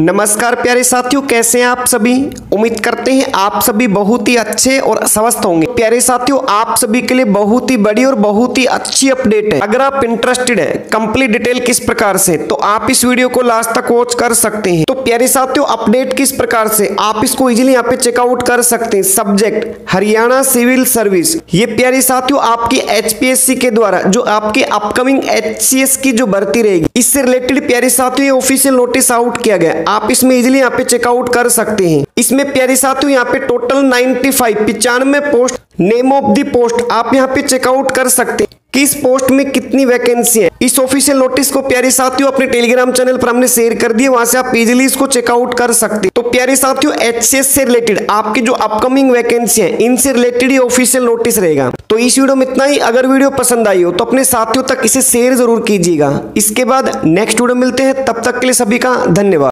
नमस्कार प्यारे साथियों, कैसे हैं आप सभी? उम्मीद करते हैं आप सभी बहुत ही अच्छे और स्वस्थ होंगे। प्यारे साथियों, आप सभी के लिए बहुत ही बड़ी और बहुत ही अच्छी अपडेट है। अगर आप इंटरेस्टेड है कंप्लीट डिटेल किस प्रकार से तो आप इस वीडियो को लास्ट तक वॉच कर सकते हैं। तो प्यारे साथियों अपडेट किस प्रकार से, आप इसको इजिली यहाँ पे चेकआउट कर सकते हैं। सब्जेक्ट हरियाणा सिविल सर्विस ये प्यारे साथियों, आपकी एचपीएससी के द्वारा, जो आपके अपकमिंग एचसीएस की जो भर्ती रहेगी, इससे रिलेटेड प्यारे साथियों, ये ऑफिशियल नोटिस आउट किया गया। आप इसमें इजिली यहाँ पे चेकआउट कर सकते हैं। इसमें प्यारे साथियों, यहाँ पे total 95 पिचानवे post name of the post आप यहाँ पे चेकआउट कर सकते हैं। किस पोस्ट में कितनी वैकेंसी है? इस ऑफिशियल नोटिस को प्यारे साथियों, अपने टेलीग्राम चैनल पर हमने शेयर कर दिया, वहाँ से आप इजिली इसको चेकआउट कर सकते तो प्यारे साथियों एच से रिलेटेड आपकी जो अपकमिंग वैकेंसी है, इनसे रिलेटेड ही ऑफिशियल नोटिस रहेगा। तो इस वीडियो में इतना ही। अगर वीडियो पसंद आई हो तो अपने साथियों तक इसे शेयर ज़रूर कीजिएगा। इसके बाद नेक्स्ट वीडियो मिलते हैं। तब तक के लिए सभी का धन्यवाद।